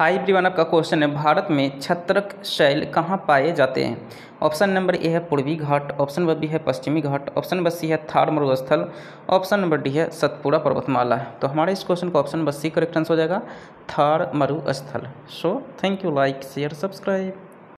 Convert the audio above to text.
High ब्रीवन आपका question है, भारत में छत्रक शैल कहाँ पाए जाते हैं? ऑप्शन नंबर ए है पूर्वी घाट, ऑप्शन नंबर बी है पश्चिमी घाट, ऑप्शन नंबर सी है थार मरुस्थल, ऑप्शन नंबर डी है सतपुड़ा पर्वतमाला। तो हमारे इस क्वेश्चन का option number C correct answer हो जाएगा, थार मरुस्थल। So thank you like share subscribe